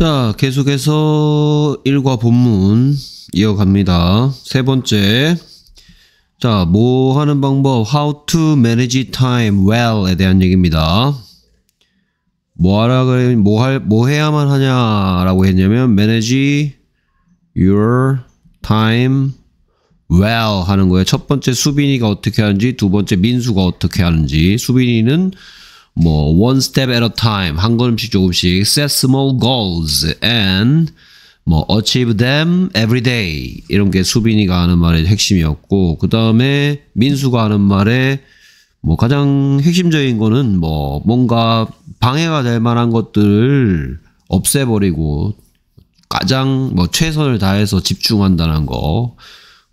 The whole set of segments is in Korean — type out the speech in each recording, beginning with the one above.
자, 계속해서 일과 본문 이어갑니다. 세 번째. 자, 뭐 하는 방법, how to manage time well에 대한 얘기입니다. 뭐 하라 그래, 뭐 할, 뭐 해야만 하냐라고 했냐면, manage your time well 하는 거예요. 첫 번째 수빈이가 어떻게 하는지, 두 번째 민수가 어떻게 하는지. 수빈이는 뭐 one step at a time 한 걸음씩 조금씩 set small goals and 뭐 achieve them every day. 이런 게 수빈이가 하는 말의 핵심이었고 그 다음에 민수가 하는 말의 뭐 가장 핵심적인 거는 뭐 뭔가 방해가 될 만한 것들을 없애버리고 가장 뭐 최선을 다해서 집중한다는 거.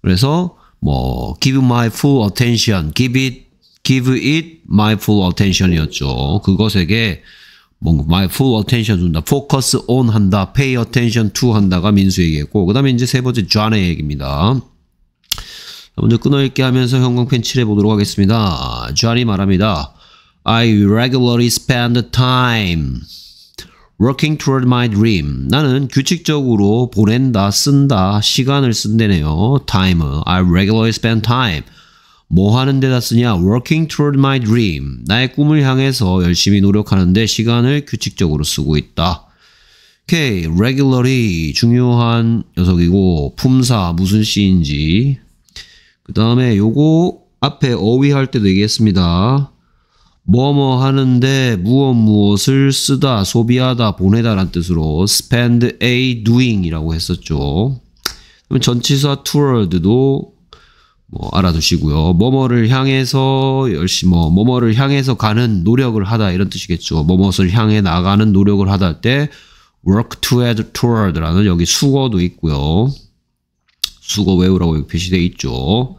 그래서 뭐 give my full attention give it give it my full attention이었죠. 그것에게 뭔가 my full attention 준다. focus on 한다. pay attention to 한다가 민수 얘기했고 그 다음에 이제 세 번째 John의 얘기입니다. 먼저 끊어읽기 하면서 형광펜 칠해 보도록 하겠습니다. John이 말합니다. I regularly spend time working toward my dream. 나는 규칙적으로 보낸다, 쓴다, 시간을 쓴다네요. time. I regularly spend time. 뭐 하는 데다 쓰냐? working toward my dream. 나의 꿈을 향해서 열심히 노력하는데 시간을 규칙적으로 쓰고 있다. 오케이, regularly 중요한 녀석이고 품사 무슨 시인지 그 다음에 요거 앞에 어휘 할 때도 얘기했습니다. 뭐뭐 하는데 무엇 무엇을 쓰다, 소비하다, 보내다 라는 뜻으로 spend a doing 이라고 했었죠. 전치사 toward도 뭐 알아두시고요. 뭐뭐를 향해서 열심히 뭐 뭐뭐를 향해서 가는 노력을 하다 이런 뜻이겠죠. 뭐뭐를 향해 나가는 노력을 하다 할 때 work toward toward라는 여기 수거도 있고요. 수거 외우라고 여기 표시되어 있죠.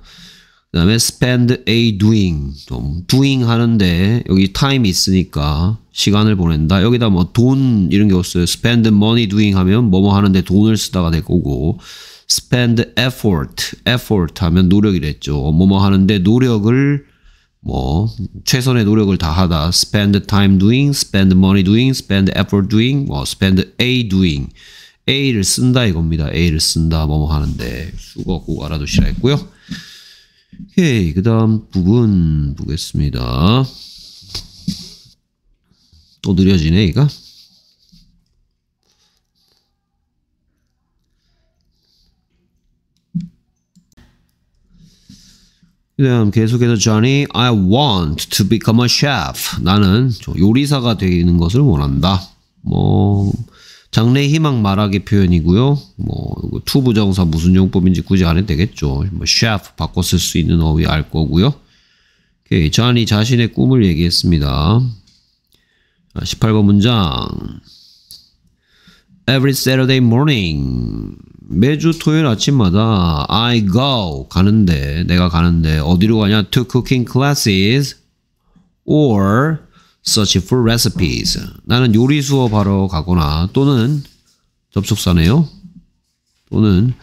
그 다음에 spend a doing 좀 doing 하는데 여기 time 있으니까 시간을 보낸다. 여기다 뭐 돈 이런 게 없어요. spend money doing 하면 뭐뭐 하는데 돈을 쓰다가 될 거고 spend effort, effort 하면 노력이랬죠. 뭐뭐 하는데 노력을 뭐 최선의 노력을 다하다. spend time doing, spend money doing, spend effort doing, 뭐 spend a doing. a를 쓴다 이겁니다. a를 쓴다 뭐뭐 하는데 수거 꼭 알아두시라 했고요. 오케이 그 다음 부분 보겠습니다. 또 느려지네 이가. 다음 계속해서 Johnny, I want to become a chef. 나는 요리사가 되는 것을 원한다. 뭐 장래 희망 말하기 표현이고요. 뭐 투부정사 무슨 용법인지 굳이 안 해도 되겠죠. 뭐 chef 바꿔 쓸 수 있는 어휘 알 거고요. 오케이, Johnny 자신의 꿈을 얘기했습니다. 18번 문장. Every Saturday morning. 매주 토요일 아침마다 I go 가는데 내가 가는데 어디로 가냐? To cooking classes or search for recipes. 나는 요리 수업하러 가거나 또는 접속사네요. 또는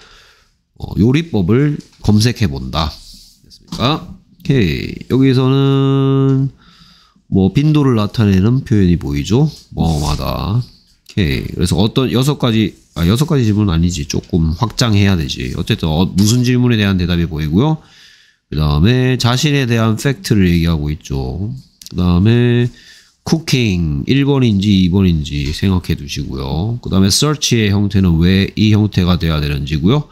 어, 요리법을 검색해 본다. 됐습니까? 오케이. 여기서는 뭐 빈도를 나타내는 표현이 보이죠? 뭐마다 오케이 그래서 어떤 여섯 가지 아, 여섯 가지 질문은 아니지. 조금 확장해야 되지. 어쨌든 어, 무슨 질문에 대한 대답이 보이고요. 그 다음에 자신에 대한 팩트를 얘기하고 있죠. 그 다음에 쿠킹 1번인지 2번인지 생각해 두시고요. 그 다음에 search의 형태는 왜 이 형태가 돼야 되는지고요.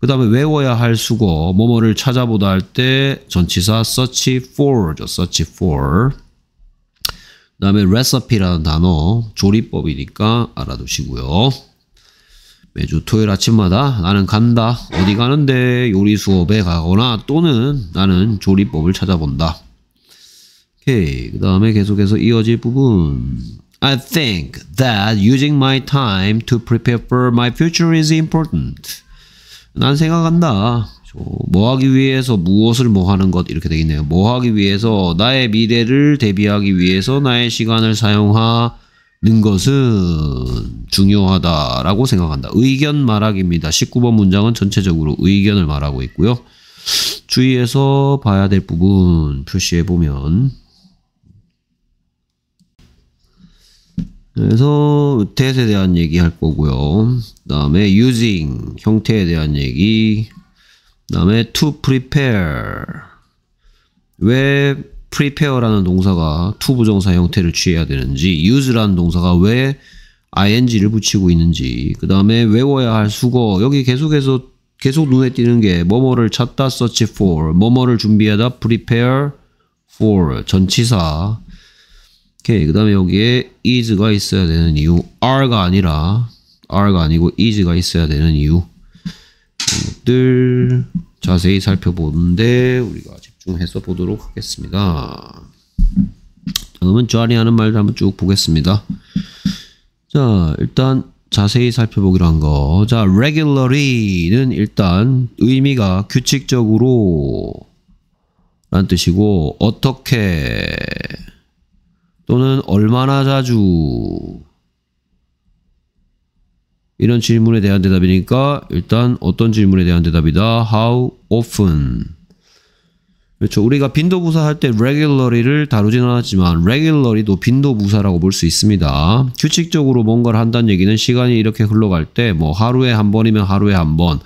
그 다음에 외워야 할 수거 뭐뭐를 찾아보다 할 때 전치사 search for죠. search for 그 다음에 recipe라는 단어 조리법이니까 알아두시고요. 매주 토요일 아침마다 나는 간다. 어디 가는데 요리 수업에 가거나 또는 나는 조리법을 찾아본다. 오케이. 그 다음에 계속해서 이어질 부분. I think that using my time to prepare for my future is important. 난 생각한다. 뭐 하기 위해서 무엇을 뭐 하는 것 이렇게 되겠네요. 뭐 하기 위해서 나의 미래를 대비하기 위해서 나의 시간을 사용하 는 것은 중요하다라고 생각한다. 의견 말하기입니다. 19번 문장은 전체적으로 의견을 말하고 있고요. 주의해서 봐야 될 부분 표시해 보면 그래서 that에 대한 얘기 할 거고요. 그 다음에 using 형태에 대한 얘기. 그 다음에 to prepare. 왜 prepare라는 동사가 to 부정사 형태를 취해야 되는지 use라는 동사가 왜 ing를 붙이고 있는지 그 다음에 외워야 할 수거. 여기 계속해서 계속 눈에 띄는 게 뭐뭐를 찾다 search for 뭐뭐를 준비하다 prepare for 전치사. 오케이 그 다음에 여기에 is가 있어야 되는 이유. are가 아니라 are가 아니고 is가 있어야 되는 이유 이것들 자세히 살펴보는데 우리가 집중해서 보도록 하겠습니다. 그러면 쟈니 하는 말들 한번 쭉 보겠습니다. 자, 일단 자세히 살펴보기로 한 거. 자, regularly는 일단 의미가 규칙적으로 라는 뜻이고 어떻게 또는 얼마나 자주 이런 질문에 대한 대답이니까 일단 어떤 질문에 대한 대답이다. How often? 그렇죠. 우리가 빈도 부사 할 때 regularly를 다루지는 않았지만 regularly도 빈도 부사라고 볼 수 있습니다. 규칙적으로 뭔가를 한다는 얘기는 시간이 이렇게 흘러갈 때 뭐 하루에 한 번이면 하루에 한 번,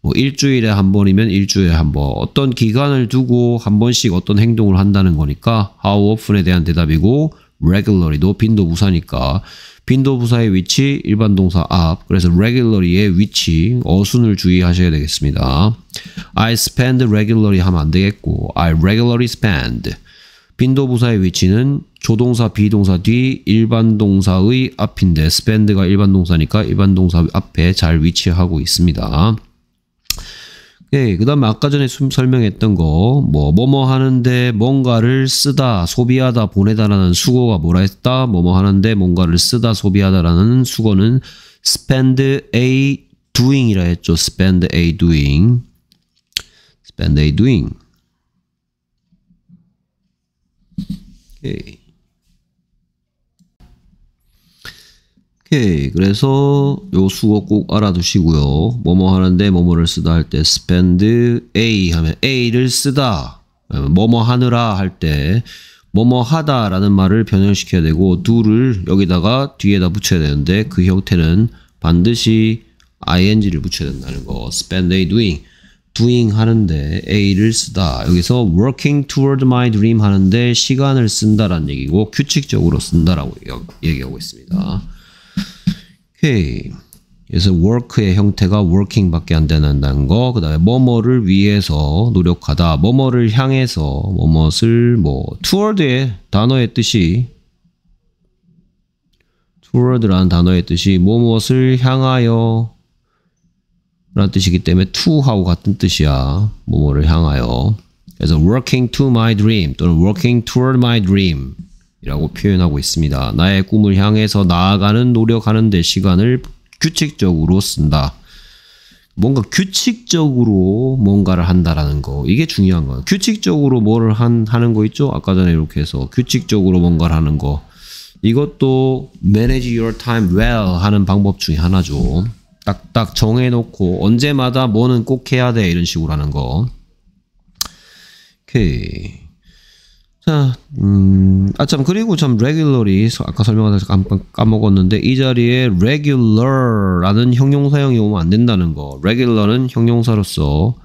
뭐 일주일에 한 번이면 일주일에 한 번, 어떤 기간을 두고 한 번씩 어떤 행동을 한다는 거니까 how often에 대한 대답이고 regularly도 빈도 부사니까 빈도 부사의 위치 일반 동사 앞 그래서 regularly의 위치 어순을 주의하셔야 되겠습니다. I spend regularly 하면 안 되겠고 I regularly spend 빈도 부사의 위치는 조동사 비동사 뒤 일반 동사의 앞인데 spend가 일반 동사니까 일반 동사 앞에 잘 위치하고 있습니다. 예, 그 다음에 아까 전에 설명했던 거, 뭐, 뭐뭐 하는데 뭔가를 쓰다, 소비하다, 보내다라는 수거가 뭐라 했다? 뭐뭐 하는데 뭔가를 쓰다, 소비하다라는 수거는 spend a doing이라 했죠. spend a doing. spend a doing. 오케이. 오케이. 그래서 요 수거 꼭 알아두시고요. 뭐뭐 하는데 뭐뭐를 쓰다 할 때 spend a 하면 a를 쓰다. 뭐뭐 하느라 할 때 뭐뭐 하다 라는 말을 변형시켜야 되고 do를 여기다가 뒤에다 붙여야 되는데 그 형태는 반드시 ing를 붙여야 된다는 거. spend a doing. doing 하는데 a를 쓰다. 여기서 working toward my dream 하는데 시간을 쓴다라는 얘기고 규칙적으로 쓴다라고 얘기하고 있습니다. 오케이. 그래서 work의 형태가 working밖에 안 된다는 거. 그 다음에 뭐뭐를 위해서 노력하다. 뭐뭐를 향해서 뭐뭇을 뭐 toward의 단어의 뜻이 toward라는 단어의 뜻이 뭐뭇을 향하여 라는 뜻이기 때문에 to하고 같은 뜻이야. 뭐뭐를 향하여. 그래서 working to my dream 또는 working toward my dream 이라고 표현하고 있습니다. 나의 꿈을 향해서 나아가는 노력하는 데 시간을 규칙적으로 쓴다. 뭔가 규칙적으로 뭔가를 한다라는 거. 이게 중요한 거예요. 규칙적으로 뭐를 한, 하는 거 있죠? 아까 전에 이렇게 해서 규칙적으로 뭔가를 하는 거. 이것도 manage your time well 하는 방법 중에 하나죠. 딱딱 정해놓고 언제마다 뭐는 꼭 해야 돼 이런 식으로 하는 거. 오케이. 자, 음, 아, 참, 그리고 참, regularly, 아까 설명하다 까먹었는데, 이 자리에 regular라는 형용사형이 오면 안 된다는 거. regular는 형용사로서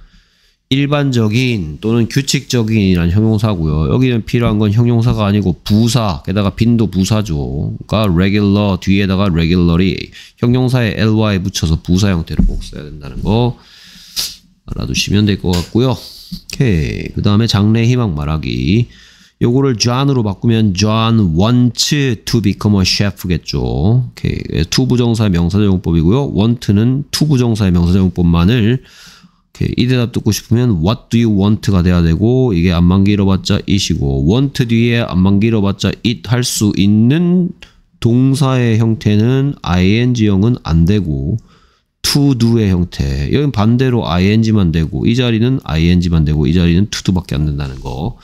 일반적인 또는 규칙적인이라는 형용사고요. 여기는 필요한 건 형용사가 아니고 부사, 게다가 빈도 부사죠. 그러니까 regular 뒤에다가 regularly 형용사에 ly 붙여서 부사 형태로 꼭 써야 된다는 거 알아두시면 될 것 같고요. 오케이. 그 다음에 장래 희망 말하기. 요거를 John으로 바꾸면 John wants to become a chef겠죠. 오케이. to 부정사의 명사적용법이고요. want는 to 부정사의 명사적용법만을. 이 대답 듣고 싶으면 what do you want가 돼야 되고 이게 안만 길어봤자 it이고 want 뒤에 안만 길어봤자 it 할 수 있는 동사의 형태는 ing형은 안 되고 to do의 형태. 여긴 반대로 ing만 되고 이 자리는 ing만 되고 이 자리는 to do밖에 안 된다는 거.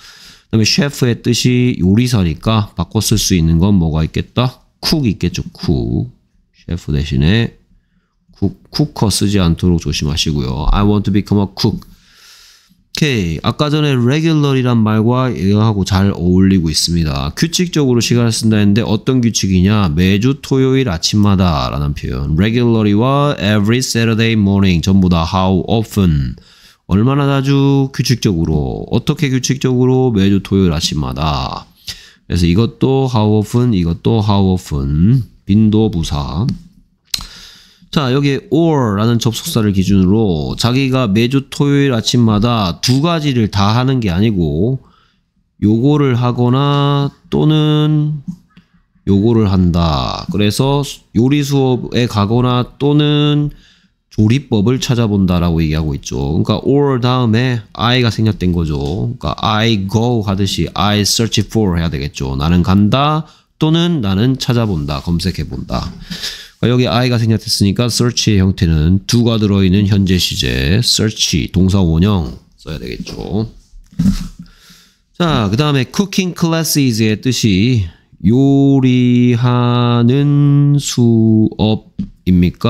그다음에 셰프의 뜻이 요리사니까 바꿔 쓸 수 있는 건 뭐가 있겠다? 쿡 있겠죠. 쿡. 셰프 대신에 쿡, 쿠커 쓰지 않도록 조심하시고요. I want to become a cook. 오케이. 아까 전에 regular이란 말과 이거하고 잘 어울리고 있습니다. 규칙적으로 시간을 쓴다 했는데 어떤 규칙이냐? 매주 토요일 아침마다 라는 표현. regularly와 every Saturday morning 전부 다 how often 얼마나 자주 규칙적으로 어떻게 규칙적으로 매주 토요일 아침마다. 그래서 이것도 how often 이것도 how often 빈도 부사. 자, 여기 or라는 접속사를 기준으로 자기가 매주 토요일 아침마다 두 가지를 다 하는 게 아니고 요거를 하거나 또는 요거를 한다. 그래서 요리 수업에 가거나 또는 조리법을 찾아본다라고 얘기하고 있죠. 그러니까 or 다음에 I가 생략된 거죠. 그러니까 I go 하듯이 I search for 해야 되겠죠. 나는 간다 또는 나는 찾아본다, 검색해 본다. 여기 i가 생략됐으니까 search의 형태는 두가 들어있는 현재 시제 search 동사 원형 써야 되겠죠. 자, 그 다음에 cooking classes의 뜻이 요리하는 수업입니까?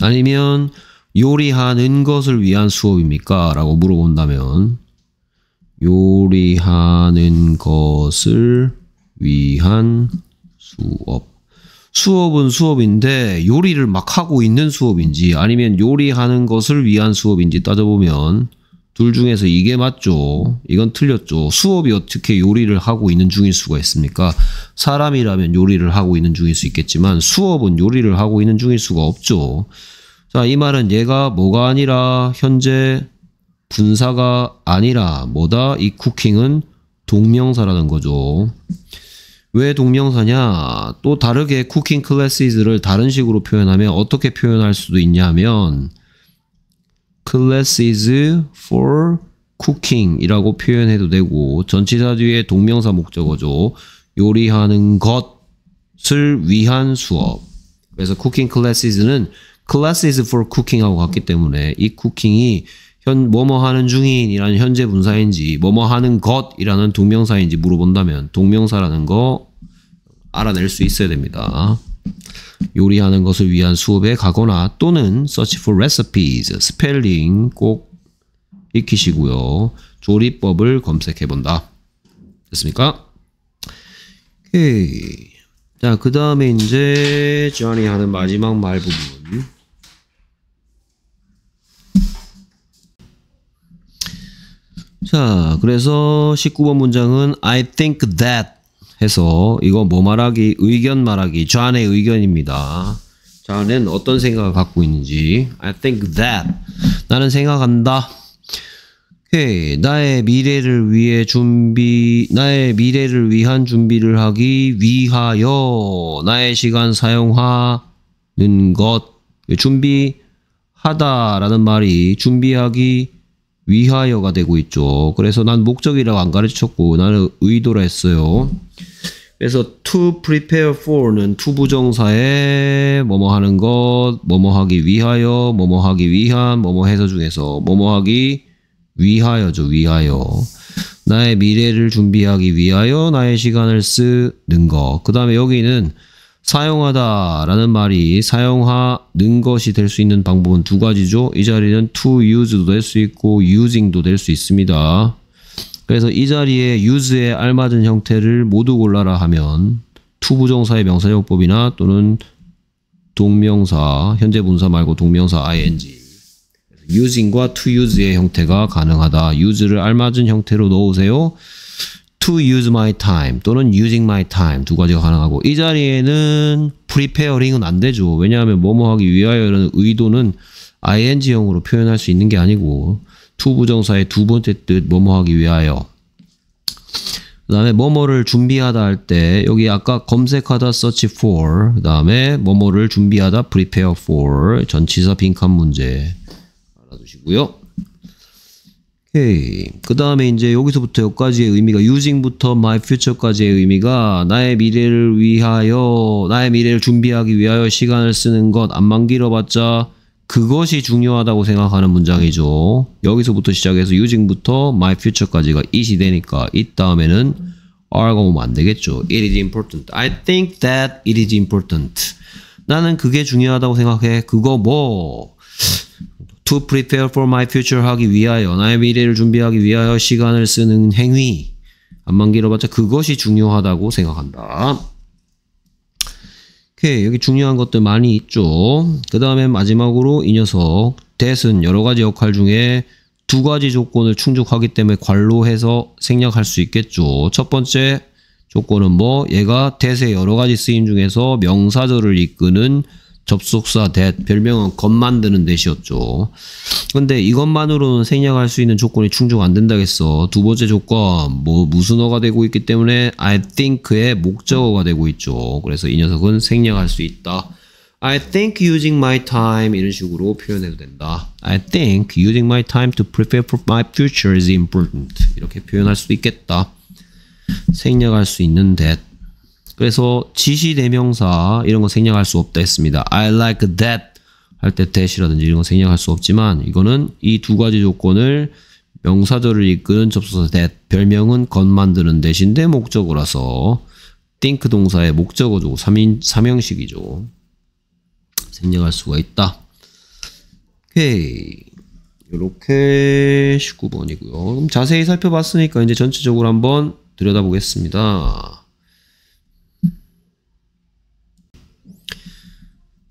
아니면 요리하는 것을 위한 수업입니까? 라고 물어본다면 요리하는 것을 위한 수업. 수업은 수업인데 요리를 막 하고 있는 수업인지 아니면 요리하는 것을 위한 수업인지 따져보면 둘 중에서 이게 맞죠. 이건 틀렸죠. 수업이 어떻게 요리를 하고 있는 중일 수가 있습니까? 사람이라면 요리를 하고 있는 중일 수 있겠지만 수업은 요리를 하고 있는 중일 수가 없죠. 자, 이 말은 얘가 뭐가 아니라 현재 분사가 아니라 뭐다? 이 쿠킹은 동명사라는 거죠. 왜 동명사냐? 또 다르게 쿠킹 클래시즈를 다른 식으로 표현하면 어떻게 표현할 수도 있냐면 classes for cooking 이라고 표현해도 되고 전치사 뒤에 동명사 목적어죠. 요리하는 것을 위한 수업. 그래서 cooking classes는 classes for cooking 하고 같기 때문에 이 쿠킹이 현 뭐뭐 하는 중인이라는 현재 분사인지 뭐뭐 하는 것이라는 동명사인지 물어본다면 동명사라는 거 알아낼 수 있어야 됩니다. 요리하는 것을 위한 수업에 가거나 또는 search for recipes 스펠링 꼭 익히시고요. 조리법을 검색해 본다. 됐습니까? 오케이. 자, 그 다음에 이제 지환이 하는 마지막 말 부분. 자, 그래서 19번 문장은 I think that 해서 이거 뭐 말하기, 의견 말하기, 좌안의 의견입니다. 좌안은 어떤 생각을 갖고 있는지 I think that 나는 생각한다. 오케이. 나의 미래를 위해 준비, 나의 미래를 위한 준비를 하기 위하여 나의 시간 사용하는 것 준비하다라는 말이 준비하기 위하여가 되고 있죠. 그래서 난 목적이라고 안 가르쳤고 나는 의도라 했어요. 그래서 to prepare for는 to 부정사에 뭐뭐 하는 것, 뭐뭐 하기 위하여, 뭐뭐 하기 위한, 뭐뭐 해서 중에서 뭐뭐 하기 위하여죠. 위하여. 나의 미래를 준비하기 위하여 나의 시간을 쓰는 것. 그 다음에 여기는 사용하다라는 말이 사용하는 것이 될 수 있는 방법은 두 가지죠. 이 자리는 to use도 될 수 있고 using도 될 수 있습니다. 그래서 이 자리에 use에 알맞은 형태를 모두 골라라 하면 to 부정사의 명사용법이나 또는 동명사, 현재 분사 말고 동명사 ing using과 to use의 형태가 가능하다. use를 알맞은 형태로 넣으세요. To use my time 또는 using my time 두 가지가 가능하고 이 자리에는 preparing은 안 되죠. 왜냐하면 뭐뭐 하기 위하여라는 의도는 ing형으로 표현할 수 있는 게 아니고 to 부정사의 두 번째 뜻 뭐뭐 하기 위하여 그 다음에 뭐뭐를 준비하다 할 때 여기 아까 검색하다 search for 그 다음에 뭐뭐를 준비하다 prepare for 전치사 빈칸 문제 알아두시고요. 오케이. 그 다음에 이제 여기서부터 여기까지의 의미가 using부터 my future까지의 의미가 나의 미래를 위하여 나의 미래를 준비하기 위하여 시간을 쓰는 것 안만 길어봤자 그것이 중요하다고 생각하는 문장이죠. 여기서부터 시작해서 using부터 my future까지가 it이 되니까 it 다음에는 are가 오면 안 되겠죠. It is important. I think that it is important. 나는 그게 중요하다고 생각해. 그거 뭐 to prepare for my future 하기 위하여 나의 미래를 준비하기 위하여 시간을 쓰는 행위. 안만 길어봤자 그것이 중요하다고 생각한다. 오케이 여기 중요한 것들 많이 있죠. 그 다음에 마지막으로 이 녀석 that은 여러 가지 역할 중에 두 가지 조건을 충족하기 때문에 관로해서 생략할 수 있겠죠. 첫 번째 조건은 뭐 얘가 that의 여러 가지 쓰임 중에서 명사절을 이끄는 접속사 that 별명은 것 만드는 that이었죠. 근데 이것만으로는 생략할 수 있는 조건이 충족 안 된다겠어. 두 번째 조건 뭐 무슨어가 되고 있기 때문에 I think의 목적어가 되고 있죠. 그래서 이 녀석은 생략할 수 있다. I think using my time 이런 식으로 표현해도 된다. I think using my time to prepare for my future is important. 이렇게 표현할 수도 있겠다. 생략할 수 있는 that. 그래서 지시 대명사 이런 거 생략할 수 없다 했습니다. I like that 할 때 that이라든지 이런 거 생략할 수 없지만 이거는 이 두 가지 조건을 명사절을 이끄는 접속사 that 별명은 건 만드는 대신데 목적어라서 think 동사의 목적어죠. 3인, 3형식이죠. 생략할 수가 있다. 오케이. 이렇게 19번이고요. 그럼 자세히 살펴봤으니까 이제 전체적으로 한번 들여다보겠습니다.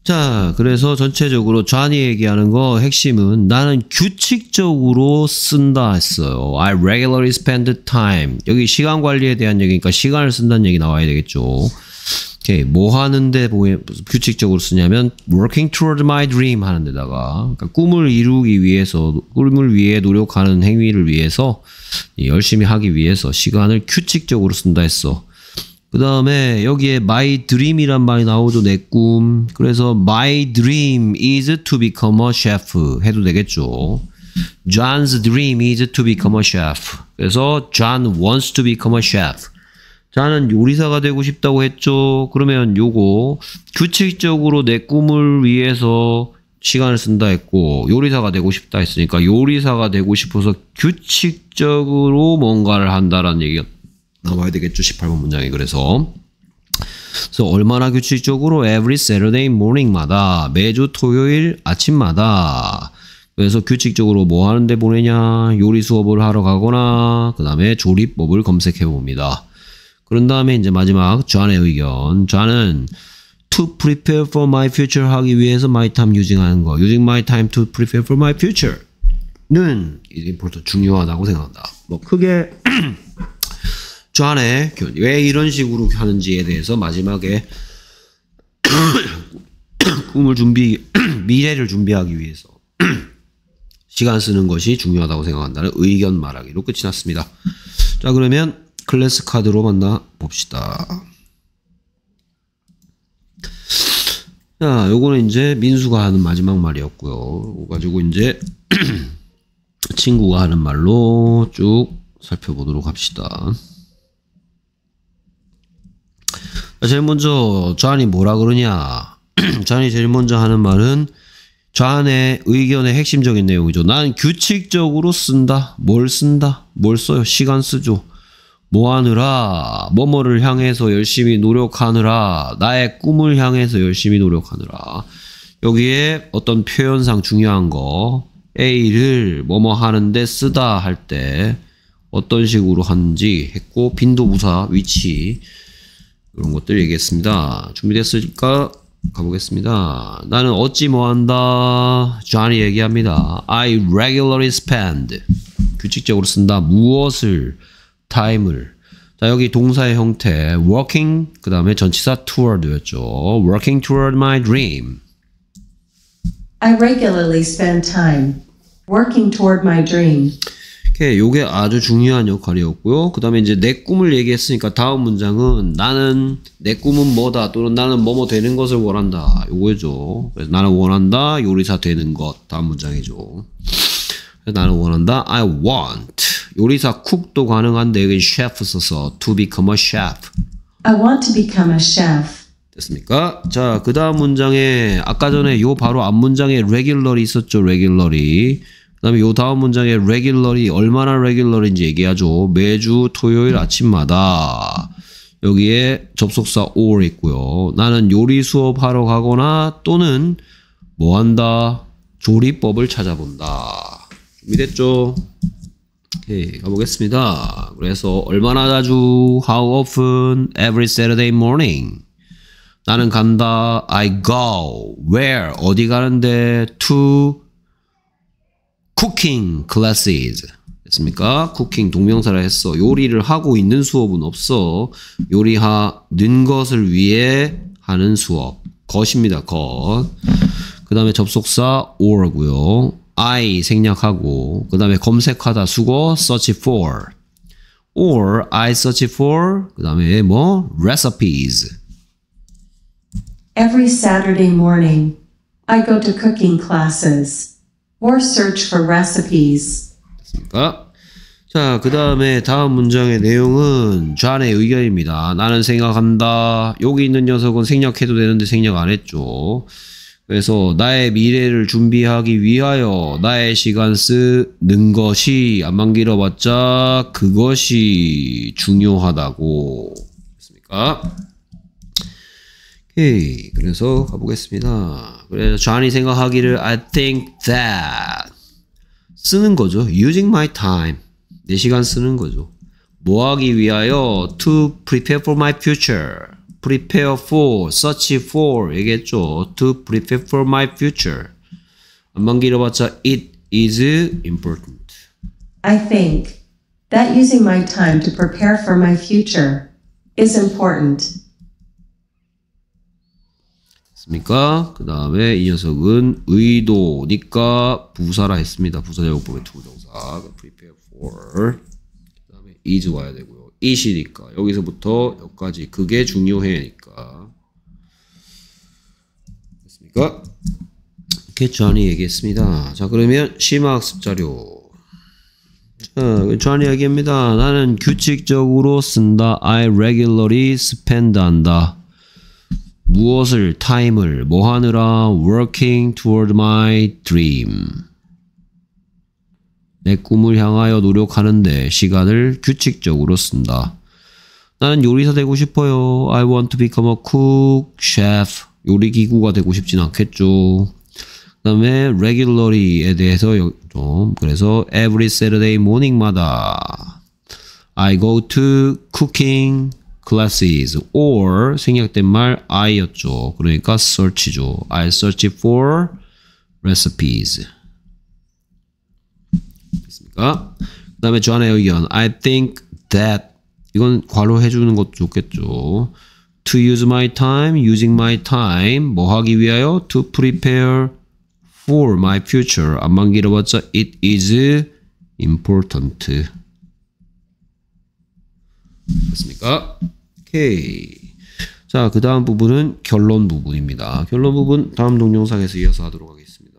자, 그래서 전체적으로 좌니 얘기하는 거 핵심은 나는 규칙적으로 쓴다 했어요. I regularly spend time. 여기 시간 관리에 대한 얘기니까 시간을 쓴다는 얘기 나와야 되겠죠. 오케이, 뭐 하는데 뭐 규칙적으로 쓰냐면 working toward my dream 하는 데다가 그러니까 꿈을 이루기 위해서 꿈을 위해 노력하는 행위를 위해서 열심히 하기 위해서 시간을 규칙적으로 쓴다 했어. 그 다음에 여기에 my dream이란 말이 나오죠. 내 꿈. 그래서 my dream is to become a chef 해도 되겠죠. John's dream is to become a chef. 그래서 John wants to become a chef. 자는 요리사가 되고 싶다고 했죠. 그러면 요거 규칙적으로 내 꿈을 위해서 시간을 쓴다 했고 요리사가 되고 싶다 했으니까 요리사가 되고 싶어서 규칙적으로 뭔가를 한다라는 얘기가 나와야 되겠죠. 18번 문장이 그래서 그래서 얼마나 규칙적으로 every Saturday morning마다 매주 토요일 아침마다 그래서 규칙적으로 뭐 하는데 보내냐 요리 수업을 하러 가거나 그 다음에 조리법을 검색해 봅니다. 그런 다음에 이제 마지막 좌의 의견 좌는 to prepare for my future 하기 위해서 my time using 하는 거 using my time to prepare for my future 는 이게 벌써 중요하다고 생각한다. 뭐 크게 좌안에 왜 이런 식으로 하는지에 대해서 마지막에 꿈을 준비 미래를 준비하기 위해서 시간 쓰는 것이 중요하다고 생각한다는 의견 말하기로 끝이 났습니다. 자 그러면 클래스 카드로 만나 봅시다. 자, 요거는 이제 민수가 하는 마지막 말이었고요. 가지고 이제 친구가 하는 말로 쭉 살펴보도록 합시다. 제일 먼저 좌안이 뭐라 그러냐? 좌안이 제일 먼저 하는 말은 좌안의 의견의 핵심적인 내용이죠. 난 규칙적으로 쓴다. 뭘 쓴다? 뭘 써요? 시간 쓰죠. 뭐 하느라? 뭐뭐를 향해서 열심히 노력하느라. 나의 꿈을 향해서 열심히 노력하느라. 여기에 어떤 표현상 중요한 거 A를 뭐뭐 하는데 쓰다 할 때 어떤 식으로 하는지 했고 빈도부사 위치 이런 것들 얘기했습니다. 준비됐으니까 가보겠습니다. 나는 어찌 뭐한다. 존이 얘기합니다. I regularly spend. 규칙적으로 쓴다. 무엇을, time을. 자, 여기 동사의 형태. working, 그 다음에 전치사 toward였죠. working toward my dream. I regularly spend time working toward my dream. 오케이, 요게 아주 중요한 역할이었고요. 그 다음에 이제 내 꿈을 얘기했으니까 다음 문장은 나는 내 꿈은 뭐다 또는 나는 뭐뭐 되는 것을 원한다. 요거죠. 그래서 나는 원한다 요리사 되는 것. 다음 문장이죠. 나는 원한다 I want 요리사 쿡도 가능한데 여기 chef 써서 to become a chef. I want to become a chef. 됐습니까? 자, 그 다음 문장에 아까 전에 요 바로 앞 문장에 regularly 있었죠. regularly. 그 다음에 요 다음 문장에 regularly 얼마나 regular인지 얘기하죠. 매주 토요일 아침마다 여기에 접속사 or 있고요. 나는 요리 수업하러 가거나 또는 뭐 한다? 조리법을 찾아본다. 준비됐죠? 오케이, 가보겠습니다. 그래서 얼마나 자주? How often? Every Saturday morning. 나는 간다. I go. Where? 어디 가는데? To cooking classes. 됐습니까? 쿠킹 동명사를 했어. 요리를 하고 있는 수업은 없어. 요리하는 것을 위해 하는 수업. 것입니다. 것. 그 다음에 접속사 or고요. I 생략하고 그 다음에 검색하다 수거 search for or I search for 그 다음에 뭐 recipes Every Saturday morning, I go to cooking classes or search for recipes. 됐습니까? 자, 그 다음에 다음 문장의 내용은 좌의 의견입니다. 나는 생각한다. 여기 있는 녀석은 생략해도 되는데 생략 안 했죠. 그래서 나의 미래를 준비하기 위하여 나의 시간 쓰는 것이 안만 길어봤자 그것이 중요하다고 했습니까? 오케이. 그래서 가보겠습니다. 그래서 좌이 생각하기를 I think that 쓰는 거죠. using my time. 내 시간 쓰는 거죠. 뭐 하기 위하여 to prepare for my future. prepare for, search for 얘기했죠. to prepare for my future. 안만 길어봤자 it is important. I think that using my time to prepare for my future is important. 됐습니까? 그 다음에 이 녀석은 의도니까 부사라 했습니다. 부사적용법의 투부정사. prepare for. 그 다음에 is 와야 되고요. it이니까 여기서부터 여기까지 그게 중요해니까. 됐습니까? 이렇게 존이 얘기했습니다. 자 그러면 심화학습 자료. 자, 존이 얘기합니다. 나는 규칙적으로 쓴다. I regularly spend 한다. 무엇을 time을 뭐 하느라 working toward my dream 내 꿈을 향하여 노력하는데 시간을 규칙적으로 쓴다. 나는 요리사 되고 싶어요. I want to become a cook, chef. 요리기구 cooker가 되고 싶진 않겠죠. 그 다음에 regularly에 대해서 좀 그래서 every Saturday morning마다 I go to cooking classes or 생략된 말 I였죠. 그러니까 search죠. I search for recipes. 됐습니까? 그 다음에 존의 의견 I think that 이건 괄호 해주는 것도 좋겠죠. To use my time, using my time 뭐 하기 위하여 to prepare for my future 안만 길어봤자 it is important. 됐습니까? 오케이. 자, 그 다음 부분은 결론 부분입니다. 결론 부분 다음 동영상에서 이어서 하도록 하겠습니다.